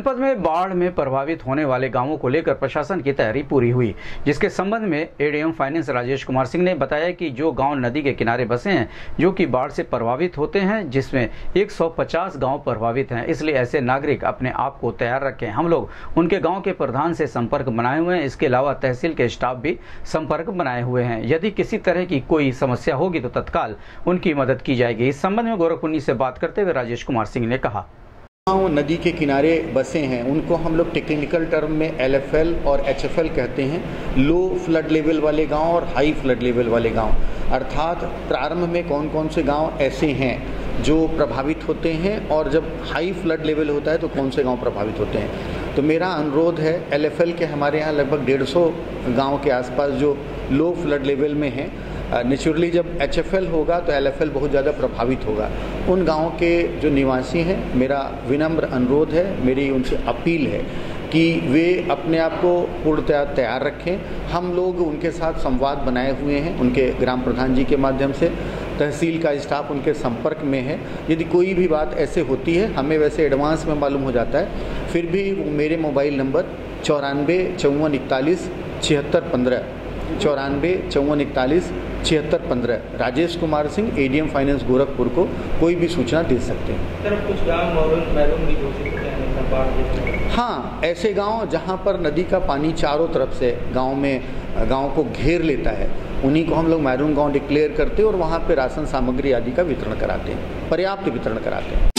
जनपद में बाढ़ में प्रभावित होने वाले गाँवों को लेकर प्रशासन की तैयारी पूरी हुई, जिसके संबंध में एडीएम फाइनेंस राजेश कुमार सिंह ने बताया कि जो गाँव नदी के किनारे बसे हैं, जो कि बाढ़ से प्रभावित होते हैं, जिसमें 150 गाँव प्रभावित हैं, इसलिए ऐसे नागरिक अपने आप को तैयार रखें। हम लोग उनके गाँव के प्रधान से संपर्क बनाए हुए हैं, इसके अलावा तहसील के स्टाफ भी संपर्क बनाए हुए हैं। यदि किसी तरह की कोई समस्या होगी तो तत्काल उनकी मदद की जाएगी। इस संबंध में गोरखपुन्नी से बात करते हुए राजेश कुमार सिंह ने कहा। नदी के किनारे बसे हैं। उनको हम लोग टेक्निकल टर्म में एलएफएल और एचएफएल कहते हैं। लो फ्लड लेवल वाले गाँव और हाई फ्लड लेवल वाले गाँव। अर्थात प्रारंभ में कौन कौन से गाँव ऐसे हैं जो प्रभावित होते हैं और जब हाई फ्लड लेवल होता है तो कौन से गाँव प्रभावित होते हैं? तो मेरा अनुरोध है एलएफएल के हमारे यहाँ लगभग डेढ़ सौ गाँव के आसपास जो लो फ्लड लेवल में हैं नेचुरली जब एचएफएल होगा तो एलएफएल बहुत ज़्यादा प्रभावित होगा। उन गाँव के जो निवासी हैं, मेरा विनम्र अनुरोध है, मेरी उनसे अपील है कि वे अपने आप को पूर्णतया तैयार रखें। हम लोग उनके साथ संवाद बनाए हुए हैं, उनके ग्राम प्रधान जी के माध्यम से। तहसील का स्टाफ उनके संपर्क में है। यदि कोई भी बात ऐसे होती है, हमें वैसे एडवांस में मालूम हो जाता है। फिर भी वो मेरे मोबाइल नंबर चौरानवे चौवन इकतालीस छिहत्तर पंद्रह। चौरानवे चौवन इकतालीस छिहत्तर पंद्रह। राजेश कुमार सिंह एडीएम फाइनेंस गोरखपुर को कोई भी सूचना दे सकते हैं। सर कुछ गाँव भी हाँ ऐसे गाँव जहाँ पर नदी का पानी चारों तरफ़ से गाँव में गाँव को घेर लेता है उन्हीं को हम लोग मैरून गाँव डिक्लेयर करते हैं और वहाँ पे राशन सामग्री आदि का वितरण कराते हैं पर्याप्त वितरण कराते हैं।